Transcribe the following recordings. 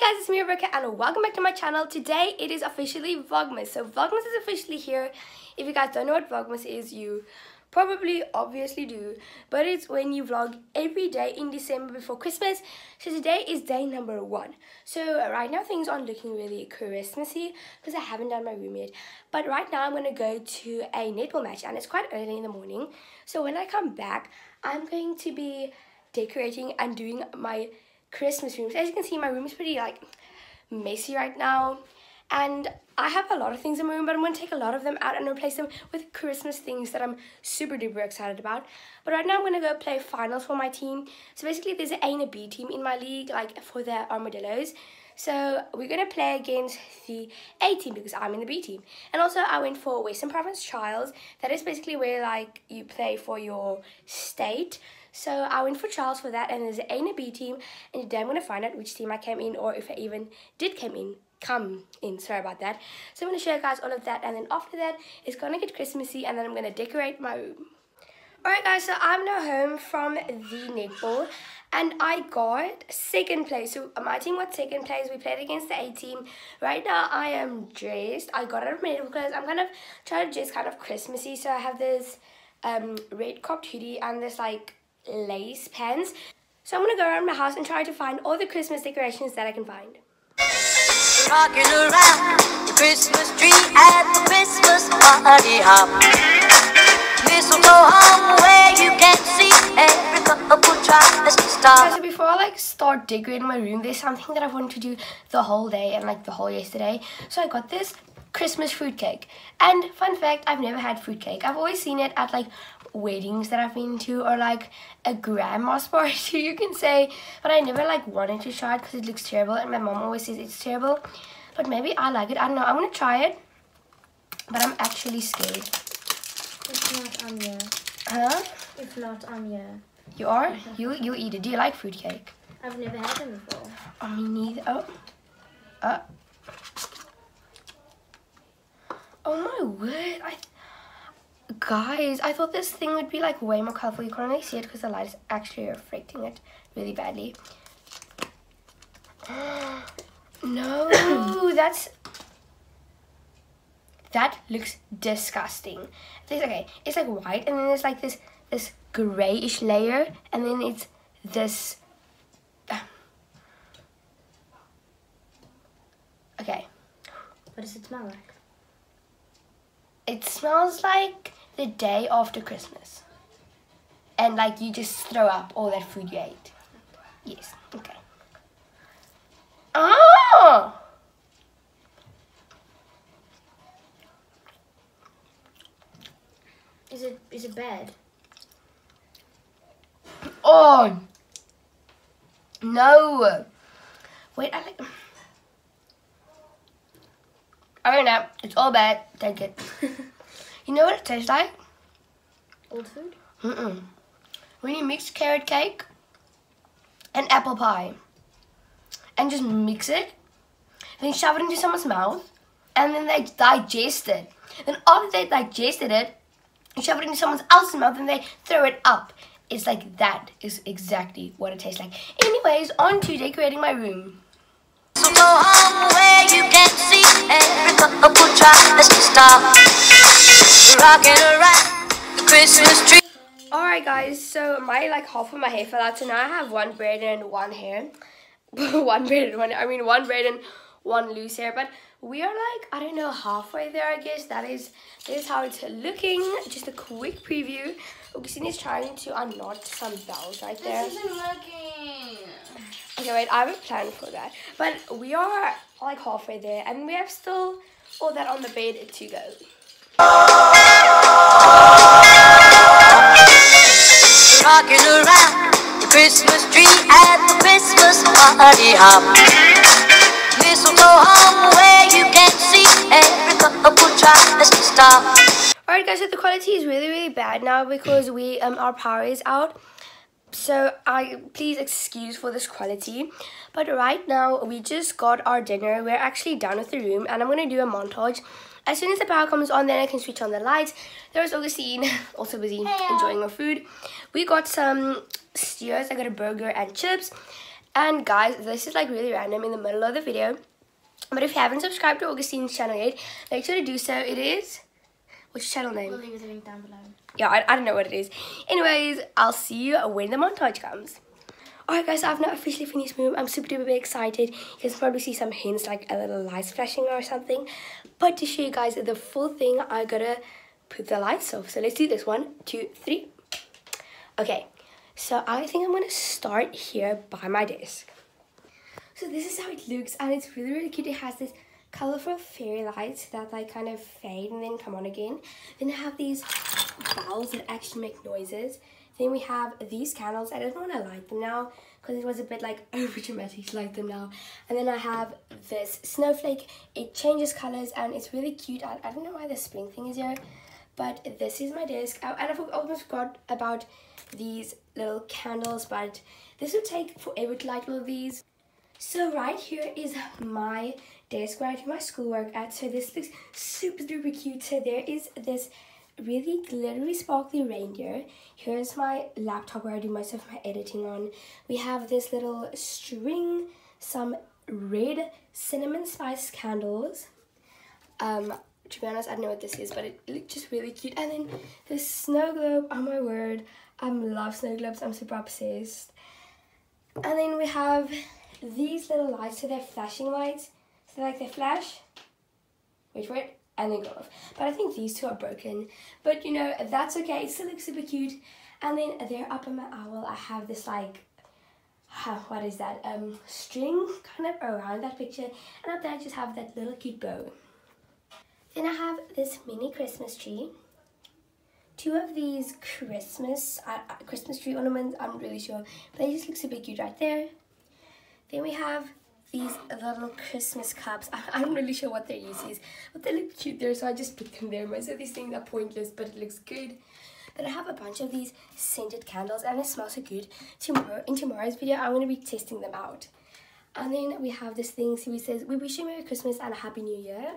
guys, it's me Rebecca and welcome back to my channel. Today it is officially Vlogmas. So Vlogmas is officially here. If you guys don't know what Vlogmas is, you probably obviously do. But it's when you vlog every day in December before Christmas. So today is day number one. So right now things aren't looking really Christmassy because I haven't done my room yet. But right now I'm going to go to a netball match and it's quite early in the morning. So when I come back, I'm going to be decorating and doing my Christmas rooms. As you can see, my room is pretty like messy right now. And I have a lot of things in my room, but I'm going to take a lot of them out and replace them with Christmas things that I'm super duper excited about. But right now I'm going to go play finals for my team. So basically there's an A and a B team in my league, like for the Armadillos. So we're going to play against the A team because I'm in the B team. And also I went for Western Province Trials. That is basically where like you play for your state. So I went for trials for that and there's an A and a B team and today I'm going to find out which team I came in or if I even did come in come in sorry about that so i'm going to show you guys all of that and then after that it's going to get christmassy and then i'm going to decorate my room alright guys so i'm now home from the netball and I got second place. So my team got second place. We played against the A team. Right now I am dressed. I got out of my netball clothes. I'm kind of trying to dress kind of Christmassy. So I have this um, red cropped hoodie and this like lace pants. So I'm to go around my house and try to find all the Christmas decorations that I can find. Rocking around the Christmas tree at the Christmas party hop. Mistletoe hung where you can see every couple tries to stop. So before I like start decorating my room, there's something that I wanted to do the whole day and like the whole yesterday. So I got this Christmas fruitcake. And fun fact, I've never had fruitcake. I've always seen it at like weddings that I've been to are like a grandma's party you can say. But I never like wanted to try it because it looks terrible and my mom always says it's terrible. But maybe I like it. I don't know. I'm gonna try it but I'm actually scared. If not I'm yeah huh? If not I'm yeah you are? You you eat it. Do you like fruitcake? I've never had them before. Oh me neither. Oh. Uh. Oh my word. I Guys, I thought this thing would be like way more colorful. You can't really see it because the light is actually reflecting it really badly. no, that's... That looks disgusting. It's okay. It's like white and then there's like this this grayish layer and then it's this okay. What does it smell like? It smells like the day after Christmas. And like you just throw up all that food you ate. Yes, okay. Oh! Is it is it bad? Oh! No! Wait, I like... I don't know. It's all bad. Take it. You know what it tastes like? Old food? Mm-mm. When you mix carrot cake and apple pie and just mix it, then shove it into someone's mouth and then they digest it. Then after they digested it, you shove it into someone else's mouth and they throw it up. It's like that is exactly what it tastes like. Anyways, on to decorating my room. So Alright guys, so my like half of my hair fell out, so now I have one braid and one hair. one braid and one I mean one braid and one loose hair, but we are like, I don't know, halfway there I guess. That is this is how it's looking. Just a quick preview. Augustine is trying to unknot some bells right there. This isn't working. Okay, wait, I have a plan for that. But we are like halfway there and we have still all that on the bed to go. Rocking around the Christmas tree at the Christmas party hop. Mistletoe hung where you can see every couple tries to stop. Alright guys, so the quality is really really bad now because we um our power is out. So I please excuse for this quality. But right now we just got our dinner. We're actually done with the room and I'm gonna do a montage as soon as the power comes on, then I can switch on the lights. There's Augustine, also busy enjoying her food. We got some steers. I got a burger and chips. And guys, this is like really random in the middle of the video. But if you haven't subscribed to Augustine's channel yet, make sure to do so. It is... What's your channel name? We'll leave the link down below. Yeah, I, I don't know what it is. Anyways, I'll see you when the montage comes. Alright guys, I've now officially finished my room. I'm super duper excited. You can probably see some hints like a little lights flashing or something. But to show you guys the full thing, I gotta put the lights off. So let's do this. One, two, three. Okay, so I think I'm gonna start here by my desk. So this is how it looks and it's really really cute. It has this colorful fairy lights that like kind of fade and then come on again. Then I have these bells that actually make noises. Then we have these candles. I don't want to light them now because it was a bit like over dramatic to light them now. And then I have this snowflake. It changes colors and it's really cute. I, I don't know why the spring thing is here. But this is my desk. I, and I almost forgot about these little candles. But this would take forever to light all of these. So right here is my desk where I do my schoolwork at. So this looks super duper cute. So there is this really glittery sparkly reindeer. Here's my laptop where I do most of my editing on. We have this little string, some red cinnamon spice candles. Um, to be honest, I don't know what this is, but it looks just really cute. And then this snow globe, oh my word, I love snow globes, I'm super obsessed. And then we have these little lights, so they're flashing lights. So like they flash, wait for it, and then go off. But I think these two are broken. But you know, that's okay, it still looks super cute. And then there up on my owl, I have this like, what is that, um, string kind of around that picture. And up there I just have that little cute bow. Then I have this mini Christmas tree. Two of these Christmas, uh, Christmas tree ornaments, I'm really sure. But they just look super cute right there. Then we have these little Christmas cups. I'm not really sure what their use is, but they look cute there, so I just put them there. Most of these things are pointless, but it looks good. Then I have a bunch of these scented candles, and it smells so good. Tomorrow, in tomorrow's video, I'm going to be testing them out. And then we have this thing, so it says, we wish you Merry Christmas and a Happy New Year.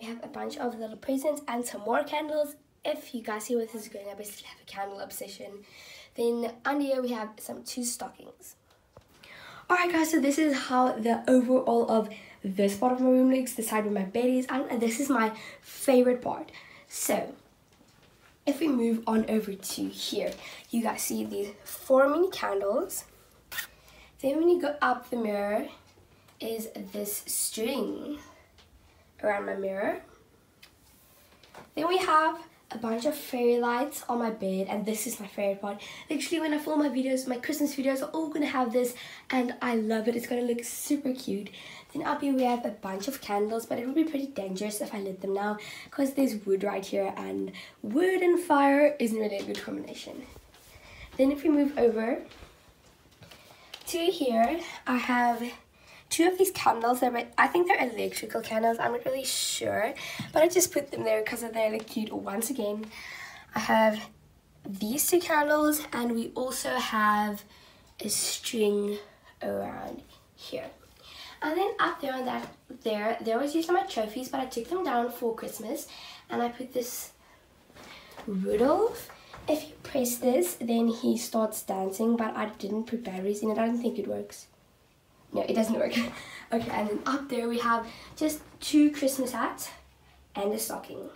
We have a bunch of little presents and some more candles. If you guys see where this is going, I basically have a candle obsession. Then under here we have some two stockings. Alright guys, so this is how the overall of this part of my room looks, the side where my bed is, and this is my favorite part. So, if we move on over to here, you guys see these four mini candles. Then when you go up the mirror is this string around my mirror. Then we have a bunch of fairy lights on my bed and this is my favorite part. Literally when I film my videos, my Christmas videos are all gonna have this and I love it. It's gonna look super cute. Then up here we have a bunch of candles but it would be pretty dangerous if I lit them now because there's wood right here and wood and fire isn't really a good combination. Then if we move over to here, I have two of these candles. They're, I think they're electrical candles. I'm not really sure. But I just put them there because they're like cute. Once again, I have these two candles. And we also have a string around here. And then up there on that, there, there was usually my trophies. But I took them down for Christmas. And I put this Rudolph. If you press this, then he starts dancing. But I didn't put batteries in it. I don't think it works. No, it doesn't work. okay, and then up there we have just two Christmas hats and a stocking.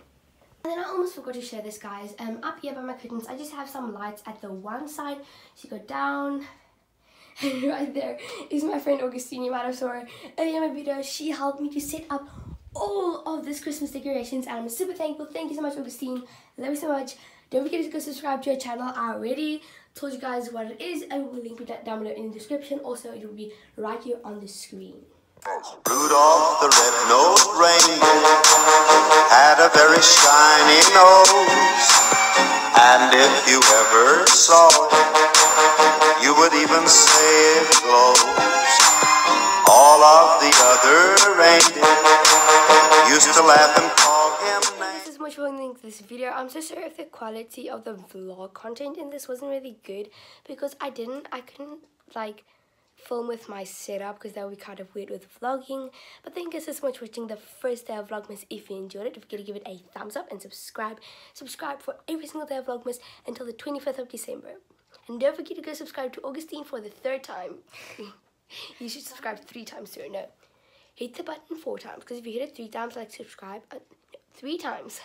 And then I almost forgot to show this, guys. Um, up here by my curtains, I just have some lights at the one side. So you go down, and right there is my friend Augustine. You earlier in my video. She helped me to set up all of this Christmas decorations, and I'm super thankful. Thank you so much, Augustine. Love you so much. Don't forget to go subscribe to our channel. I already told you guys what it is. I will link it down below in the description. Also, it will be right here on the screen. Rudolph the red-nosed reindeer had a very shiny nose. And if you ever saw it, you would even say it glows. All of the other reindeer used to laugh and much for watching this video. I'm so sorry if the quality of the vlog content in this wasn't really good because I didn't, I couldn't like film with my setup because that would be kind of weird with vlogging. But thank you so much for watching the first day of Vlogmas. If you enjoyed it, don't forget to give it a thumbs up and subscribe. Subscribe for every single day of Vlogmas until the 25th of December. And don't forget to go subscribe to Augustine for the third time. You should subscribe three times it. No. Hit the button four times because if you hit it three times, like subscribe, uh, three times.